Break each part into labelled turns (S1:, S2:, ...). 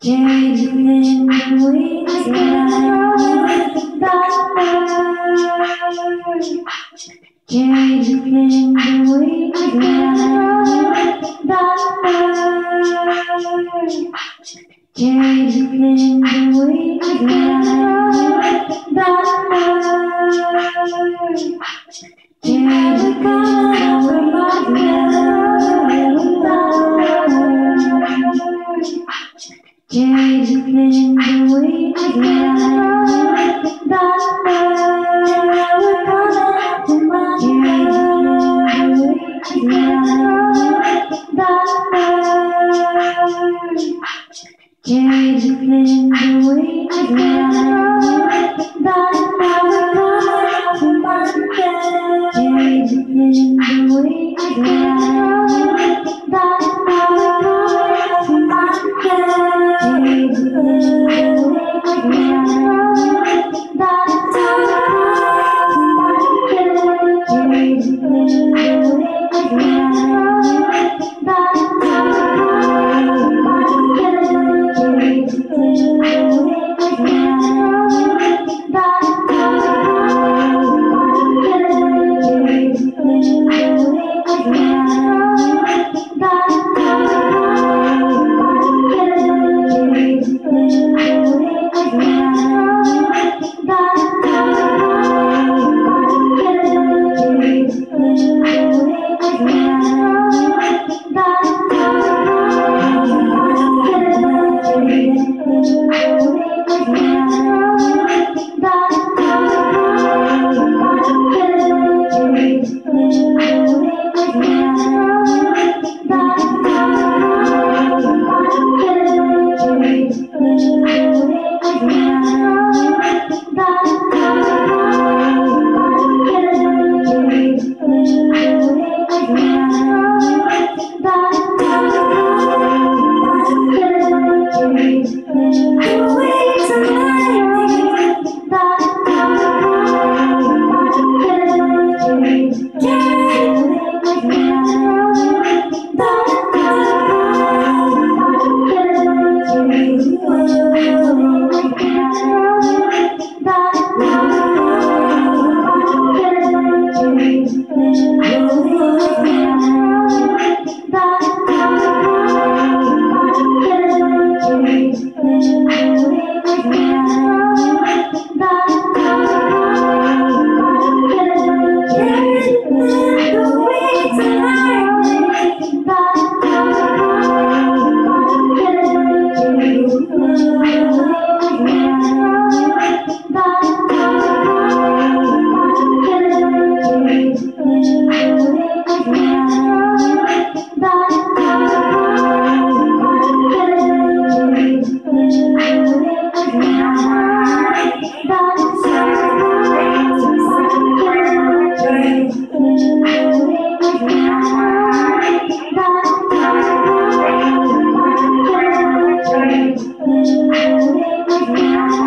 S1: Carried within the wings with the thunder. Carried within the wings with the thunder. Carried within the wings with the thunder. Carried within the coming to Monday. Carried within the Bye. I will
S2: Yeah.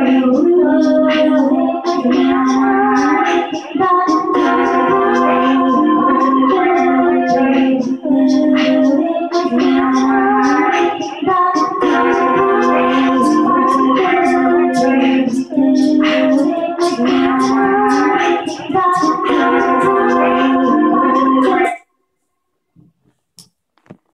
S2: Gracias.